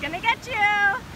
gonna get you.